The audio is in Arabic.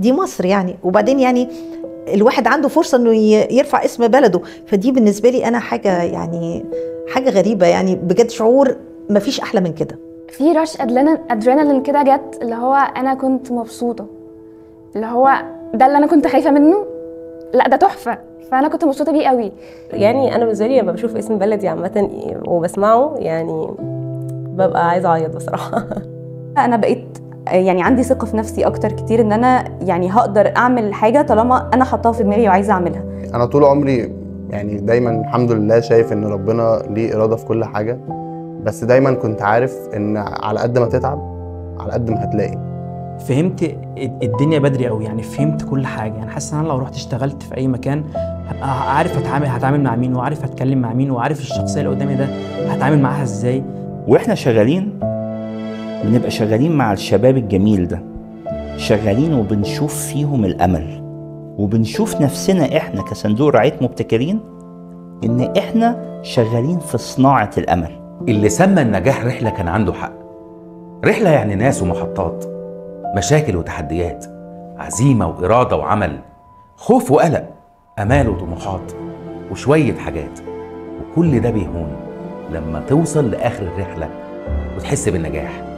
دي مصر يعني. وبعدين يعني الواحد عنده فرصة إنه يرفع اسم بلده. فدي بالنسبة لي أنا حاجة يعني حاجة غريبة يعني. بجد شعور مفيش أحلى من كده. في رش ادرينالين أدرينالين كده جت اللي هو أنا كنت مبسوطة. اللي هو ده اللي أنا كنت خايفة منه؟ لا ده تحفة. فأنا كنت مبسوطة بيه قوي. يعني أنا بالنسبة لي لما بشوف اسم بلدي عامة وبسمعه يعني ببقى عايزة أعيط بصراحة. أنا بقيت يعني عندي ثقة في نفسي أكتر كتير إن أنا يعني هقدر أعمل حاجة طالما أنا حطاها في دماغي وعايزة أعملها. أنا طول عمري يعني دايما الحمد لله شايف إن ربنا ليه إرادة في كل حاجة بس دايما كنت عارف إن على قد ما تتعب على قد ما هتلاقي. فهمت الدنيا بدري قوي يعني فهمت كل حاجة. يعني حاسس إن أنا لو رحت اشتغلت في أي مكان هبقى عارف هتعامل هتعامل مع مين وعارف هتكلم مع مين وعارف الشخصية اللي قدامي ده هتعامل معاها إزاي. وإحنا شغالين بنبقى شغالين مع الشباب الجميل ده. شغالين وبنشوف فيهم الأمل. وبنشوف نفسنا إحنا كصندوق رعاية مبتكرين إن إحنا شغالين في صناعة الأمل. اللي سمى النجاح رحلة كان عنده حق. رحلة يعني ناس ومحطات مشاكل وتحديات عزيمة وإرادة وعمل خوف وقلق أمال وطموحات وشوية حاجات. وكل ده بيهون لما توصل لآخر الرحلة وتحس بالنجاح.